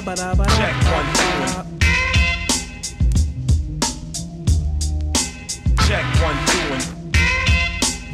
Check one, two. Check one, two. and-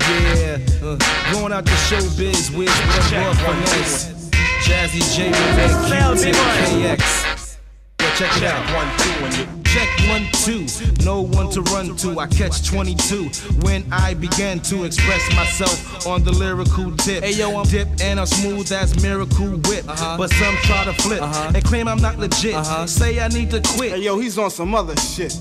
Yeah, uh, going out to showbiz with one one, finesse. Jazzy Jay with Loud, Q-Tip B-boy. KX. Yeah, check it out. one, two, and you. Check one, two. No one to run to. I catch 22 when I began to express myself on the lyrical tip. Hey, yo, I'm- dip and I'm smooth as miracle whip. Uh-huh. But some try to flip Uh-huh. and claim I'm not legit. Uh-huh. Say I need to quit. Hey yo, he's on some other shit.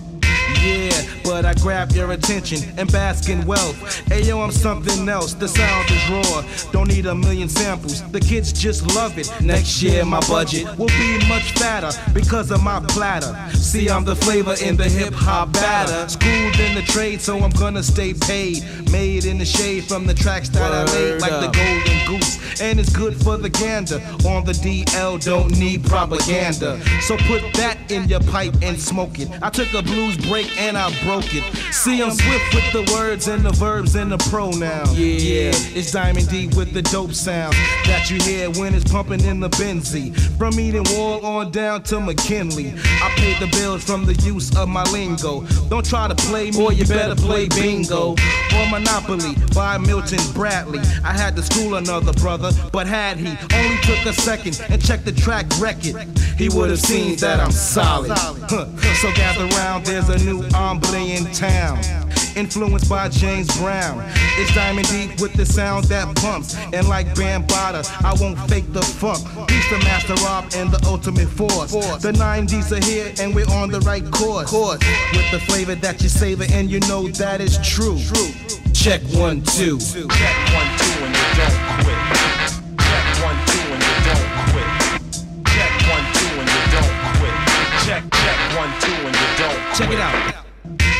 But I grab your attention and bask in wealth. Ayo, I'm something else. The sound is raw. Don't need a million samples. The kids just love it. Next year, my budget will be much fatter because of my platter. See, I'm the flavor in the hip hop batter. Schooled in the trade, so I'm gonna stay paid. Made in the shade from the tracks that I made, Word like the golden goose. And it's good for the gander. On the DL, don't need propaganda. So put that in your pipe and smoke it. I took a blues break and I broke See, I'm swift with the words and the verbs and the pronoun. Yeah. it's Diamond D with the dope sound that you hear when it's pumping in the Benzie. From Edenwald on down to McKinley. I paid the bills from the use of my lingo. Don't try to play me, or you better play bingo. Or Monopoly by Milton Bradley. I had to school another brother, but had he only took a second and checked the track record, he would have seen that I'm solid. Huh. So gather round, there's a new hombre in town. Influenced by James Brown. It's Diamond D with the sound that pumps. And like Bambaataa, I won't fake the funk. Peace to Master Rob and the ultimate force. The 90s are here and we're on the right course. With the flavor that you savor and you know that is true. Check one, two. Check one, two, and you don't quit. Check one, two, and you don't quit. Check one, two, and you don't quit. Check, check one, two, and you don't quit. Check it out.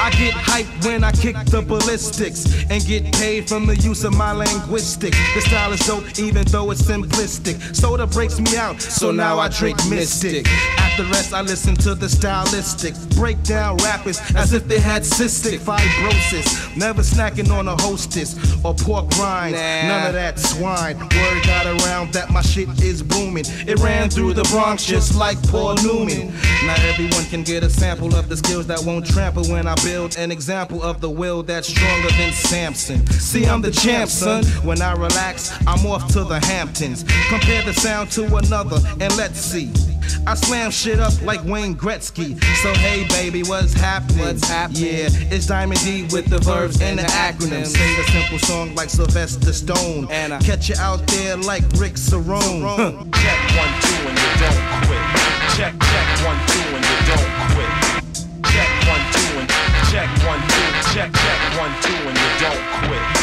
I get hyped when I kick the ballistics and get paid from the use of my linguistics. The style is dope, even though it's simplistic. Soda breaks me out, so now I drink Mistic. The rest, I listen to the stylistics. breakdown rappers as if they had cystic fibrosis. Never snacking on a hostess or pork rinds. Nah. None of that swine. Word got around that my shit is booming. It ran through the Bronx just like Paul Newman. Not everyone can get a sample of the skills that won't trample when I build an example of the will that's stronger than Samson. See, I'm the champ, son. When I relax, I'm off to the Hamptons. Compare the sound to another, and let's see. I slam shit up like Wayne Gretzky. So hey, baby, what's happening? What's happening? Yeah, it's Diamond D with the verbs and the acronyms. Sing a simple song like Sylvester Stone. And I- catch you out there like Rick Cerone. Check one, two, and you don't quit. Check, check one, two, when you don't quit.